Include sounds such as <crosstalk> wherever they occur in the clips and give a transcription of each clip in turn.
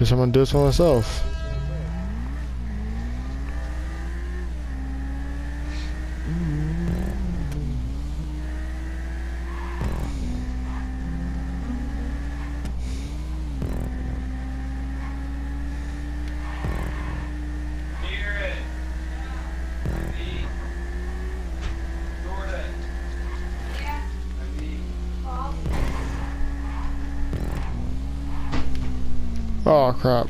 Guess I'm gonna do this for myself. Oh crap.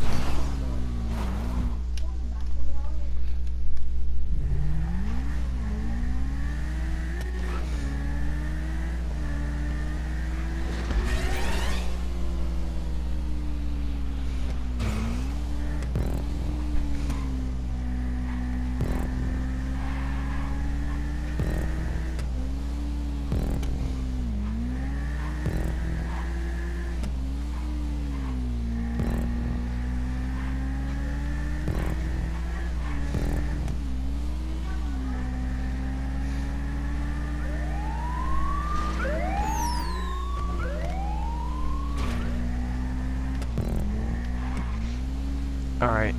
Alright.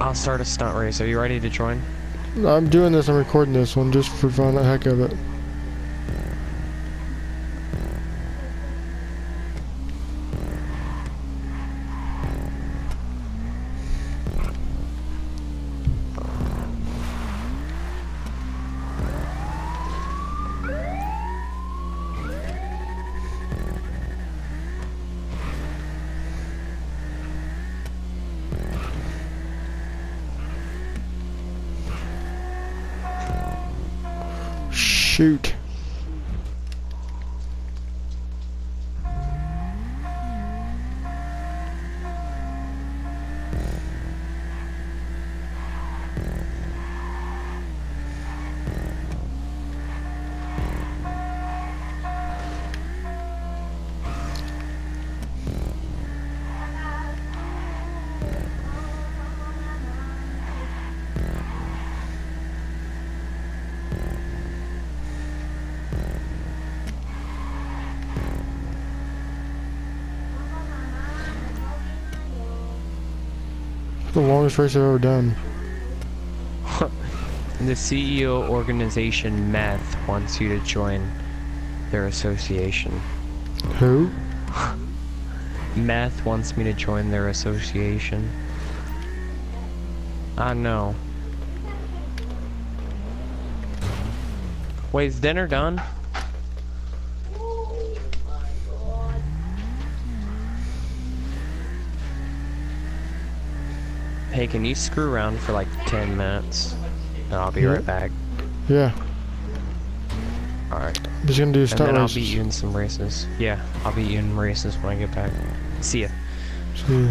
I'll start a stunt race. Are you ready to join? I'm doing this, I'm recording this one just for fun, the heck of it. Shoot. The longest race I've ever done. <laughs> The CEO organization Meth wants you to join their association. Who? <laughs> Meth wants me to join their association. Ah, I know. Wait, is dinner done? Hey, can you screw around for like 10 minutes? And I'll be Yeah. right back. Yeah. Alright. I'm just gonna do And stunt then I'll races. beat you in some races. Yeah, I'll beat you in races when I get back. See ya. See ya.